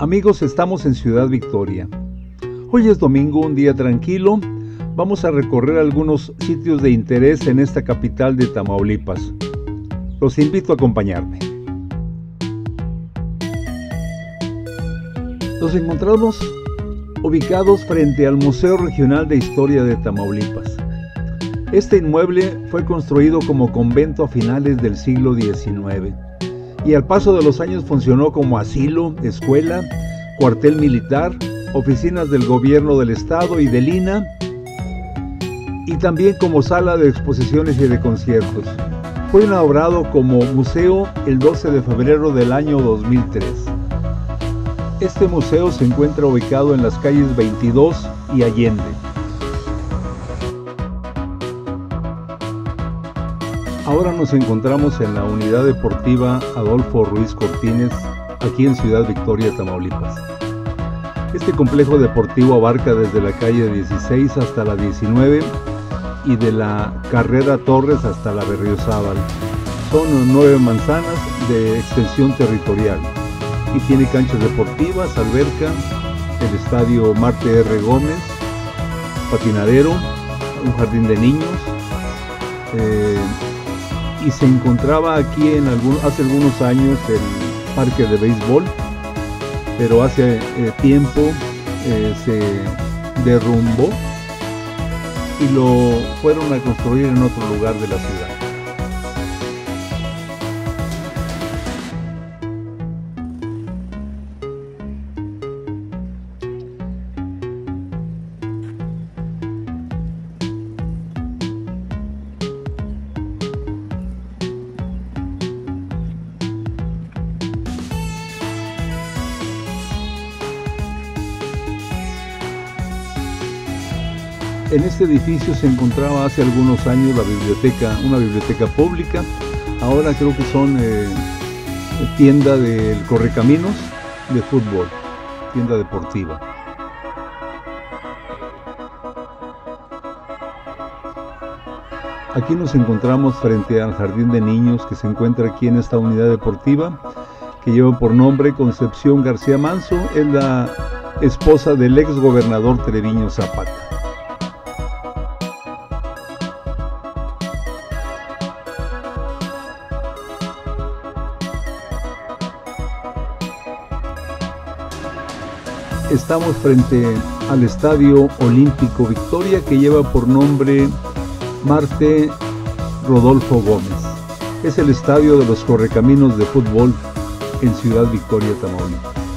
Amigos, estamos en Ciudad Victoria. Hoy es domingo, un día tranquilo. Vamos a recorrer algunos sitios de interés en esta capital de Tamaulipas. Los invito a acompañarme. Nos encontramos ubicados frente al Museo Regional de Historia de Tamaulipas. Este inmueble fue construido como convento a finales del siglo XIX y al paso de los años funcionó como asilo, escuela, cuartel militar, oficinas del gobierno del estado y del INA y también como sala de exposiciones y de conciertos. Fue inaugurado como museo el 12 de febrero del año 2003. Este museo se encuentra ubicado en las calles 22 y Allende. Ahora nos encontramos en la unidad deportiva Adolfo Ruiz Cortines, aquí en Ciudad Victoria, Tamaulipas. Este complejo deportivo abarca desde la calle 16 hasta la 19 y de la carrera Torres hasta la Berriozábal. Son nueve manzanas de extensión territorial y tiene canchas deportivas, alberca, el estadio Marte R. Gómez, patinadero, un jardín de niños, eh, y se encontraba aquí en algún, hace algunos años el parque de béisbol, pero hace eh, tiempo eh, se derrumbó y lo fueron a construir en otro lugar de la ciudad. En este edificio se encontraba hace algunos años la biblioteca, una biblioteca pública. Ahora creo que son eh, tienda del Correcaminos de fútbol, tienda deportiva. Aquí nos encontramos frente al jardín de niños que se encuentra aquí en esta unidad deportiva, que lleva por nombre Concepción García Manso, es la esposa del ex gobernador Treviño Zapata. Estamos frente al Estadio Olímpico Victoria que lleva por nombre Marte Rodolfo Gómez. Es el estadio de los correcaminos de fútbol en Ciudad Victoria, Tamaulipas.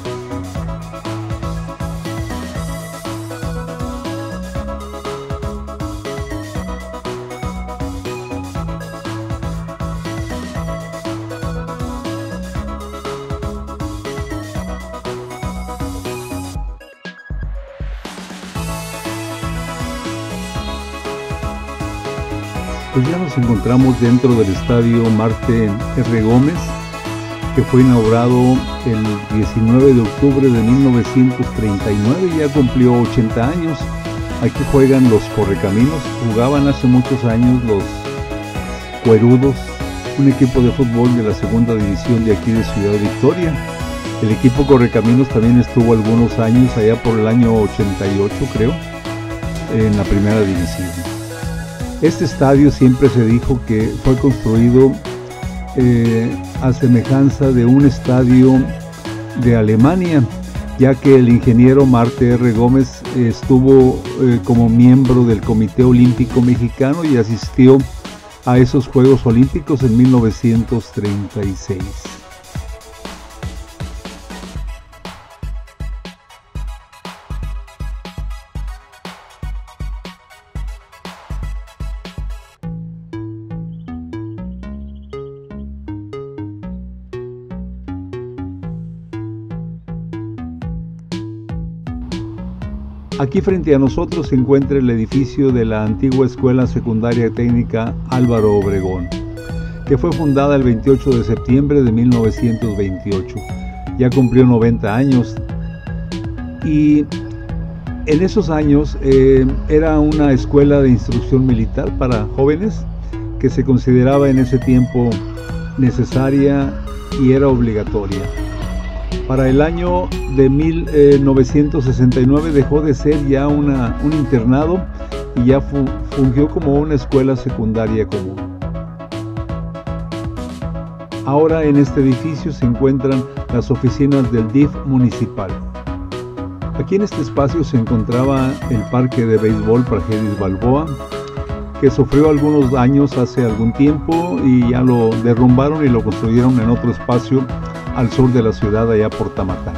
Pues ya nos encontramos dentro del estadio Marte R. Gómez, que fue inaugurado el 19 de octubre de 1939, ya cumplió 80 años. Aquí juegan los correcaminos, jugaban hace muchos años los cuerudos, un equipo de fútbol de la segunda división de aquí de Ciudad Victoria. El equipo Correcaminos también estuvo algunos años, allá por el año 88 creo, en la primera división. Este estadio siempre se dijo que fue construido eh, a semejanza de un estadio de Alemania, ya que el ingeniero Marte R. Gómez estuvo eh, como miembro del Comité Olímpico Mexicano y asistió a esos Juegos Olímpicos en 1936. Aquí frente a nosotros se encuentra el edificio de la antigua Escuela Secundaria Técnica Álvaro Obregón, que fue fundada el 28 de septiembre de 1928. Ya cumplió 90 años y en esos años eh, era una escuela de instrucción militar para jóvenes que se consideraba en ese tiempo necesaria y era obligatoria. Para el año de 1969 dejó de ser ya una, un internado y ya fungió como una escuela secundaria común. Ahora en este edificio se encuentran las oficinas del DIF municipal. Aquí en este espacio se encontraba el parque de béisbol Prajedis Balboa, que sufrió algunos daños hace algún tiempo y ya lo derrumbaron y lo construyeron en otro espacio al sur de la ciudad, allá por Tamatán.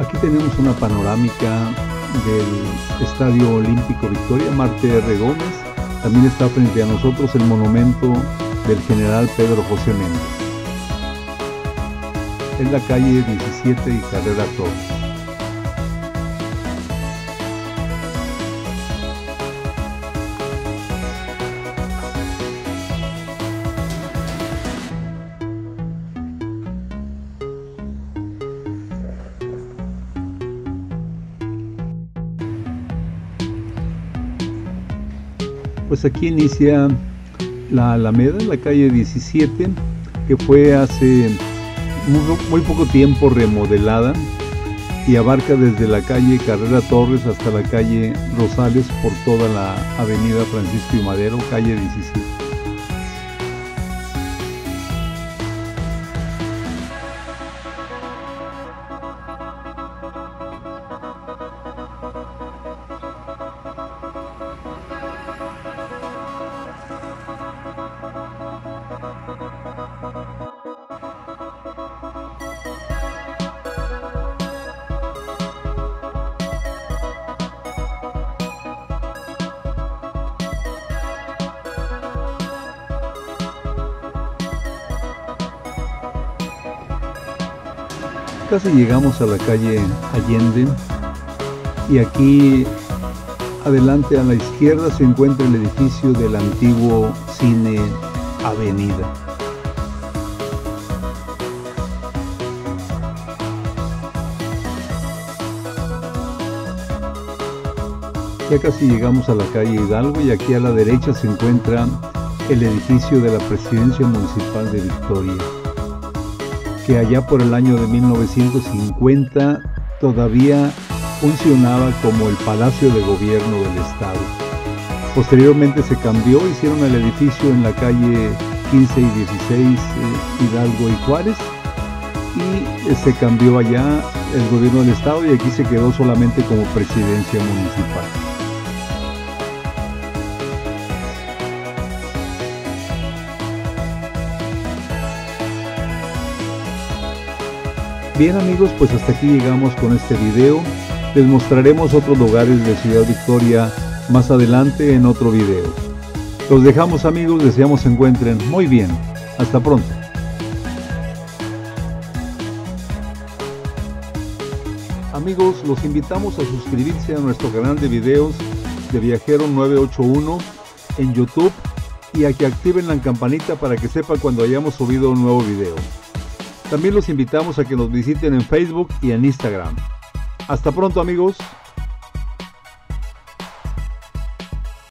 Aquí tenemos una panorámica del Estadio Olímpico Victoria Marte R. Gómez. También está frente a nosotros el monumento del general Pedro José Méndez. En la calle 17 y Carrera Torres. Pues aquí inicia la Alameda, la calle 17, que fue hace muy, poco tiempo remodelada y abarca desde la calle Carrera Torres hasta la calle Rosales por toda la avenida Francisco y Madero, calle 17. Casi llegamos a la calle Allende y aquí adelante a la izquierda se encuentra el edificio del antiguo cine Avenida. Ya casi llegamos a la calle Hidalgo y aquí a la derecha se encuentra el edificio de la Presidencia Municipal de Victoria que allá por el año de 1950 todavía funcionaba como el Palacio de Gobierno del Estado. Posteriormente se cambió, hicieron el edificio en la calle 15 y 16 eh, Hidalgo y Juárez y eh, se cambió allá el gobierno del estado y aquí se quedó solamente como presidencia municipal. Bien amigos, pues hasta aquí llegamos con este video. Les mostraremos otros lugares de Ciudad Victoria más adelante en otro video. Los dejamos amigos, deseamos se encuentren muy bien. Hasta pronto. Amigos, los invitamos a suscribirse a nuestro canal de videos de Viajero 981 en YouTube y a que activen la campanita para que sepa cuando hayamos subido un nuevo video. También los invitamos a que nos visiten en Facebook y en Instagram. Hasta pronto amigos.